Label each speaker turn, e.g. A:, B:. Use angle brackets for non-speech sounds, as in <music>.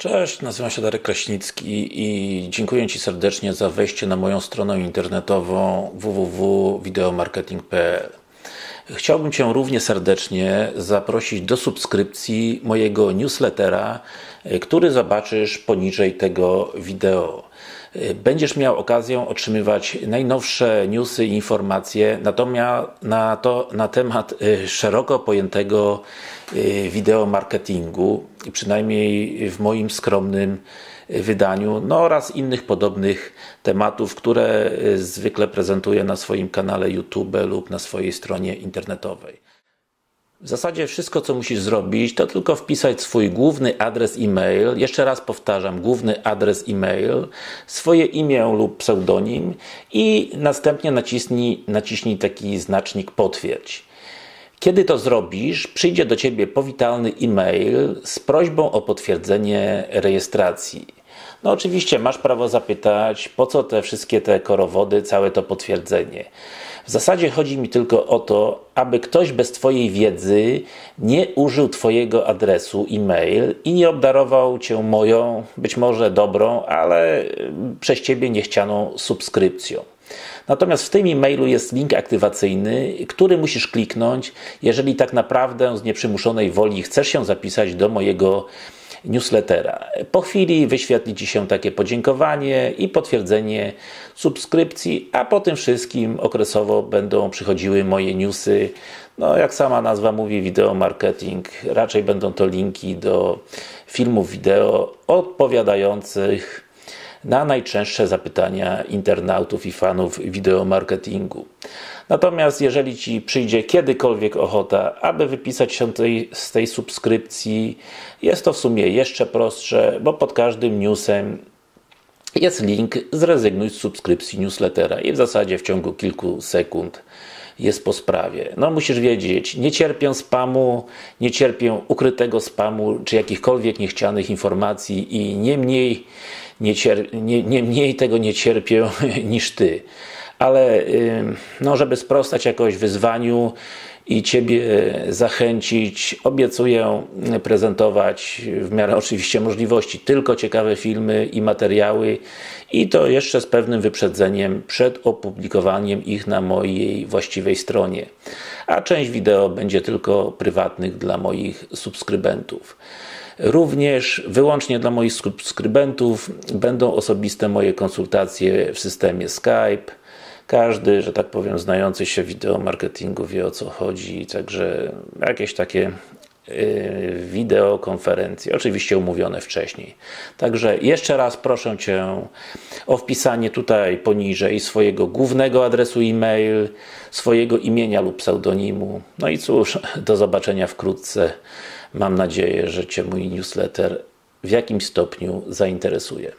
A: Cześć, nazywam się Darek Kraśnicki i dziękuję Ci serdecznie za wejście na moją stronę internetową www.videomarketing.pl Chciałbym Cię równie serdecznie zaprosić do subskrypcji mojego newslettera, który zobaczysz poniżej tego wideo. Będziesz miał okazję otrzymywać najnowsze newsy i informacje na, to, na temat y, szeroko pojętego y, wideo marketingu, przynajmniej w moim skromnym y, wydaniu, no oraz innych podobnych tematów, które zwykle prezentuję na swoim kanale YouTube lub na swojej stronie internetowej. W zasadzie wszystko, co musisz zrobić, to tylko wpisać swój główny adres e-mail. Jeszcze raz powtarzam, główny adres e-mail, swoje imię lub pseudonim i następnie naciśnij, naciśnij taki znacznik potwierdź. Kiedy to zrobisz, przyjdzie do Ciebie powitalny e-mail z prośbą o potwierdzenie rejestracji. No oczywiście masz prawo zapytać, po co te wszystkie te korowody, całe to potwierdzenie. W zasadzie chodzi mi tylko o to, aby ktoś bez Twojej wiedzy nie użył Twojego adresu e-mail i nie obdarował Cię moją, być może dobrą, ale przez Ciebie niechcianą subskrypcją. Natomiast w tym e-mailu jest link aktywacyjny, który musisz kliknąć, jeżeli tak naprawdę z nieprzymuszonej woli chcesz się zapisać do mojego newslettera. Po chwili wyświetli Ci się takie podziękowanie i potwierdzenie subskrypcji, a po tym wszystkim okresowo będą przychodziły moje newsy. No, jak sama nazwa mówi, wideo marketing. Raczej będą to linki do filmów wideo odpowiadających na najczęstsze zapytania internautów i fanów wideomarketingu. Natomiast jeżeli Ci przyjdzie kiedykolwiek ochota, aby wypisać się tej, z tej subskrypcji, jest to w sumie jeszcze prostsze, bo pod każdym newsem jest link zrezygnuj z subskrypcji newslettera i w zasadzie w ciągu kilku sekund jest po sprawie. No musisz wiedzieć, nie cierpię spamu, nie cierpię ukrytego spamu, czy jakichkolwiek niechcianych informacji i nie mniej, nie, nie, nie mniej tego nie cierpię <laughs> niż Ty. Ale no, żeby sprostać jakoś wyzwaniu i Ciebie zachęcić, obiecuję prezentować w miarę oczywiście możliwości tylko ciekawe filmy i materiały i to jeszcze z pewnym wyprzedzeniem przed opublikowaniem ich na mojej właściwej stronie. A część wideo będzie tylko prywatnych dla moich subskrybentów. Również wyłącznie dla moich subskrybentów będą osobiste moje konsultacje w systemie Skype, każdy, że tak powiem, znający się wideo marketingu wie o co chodzi, także jakieś takie y, wideokonferencje, oczywiście umówione wcześniej. Także jeszcze raz proszę Cię o wpisanie tutaj poniżej swojego głównego adresu e-mail, swojego imienia lub pseudonimu. No i cóż, <laughs> do zobaczenia wkrótce. Mam nadzieję, że Cię mój newsletter w jakimś stopniu zainteresuje.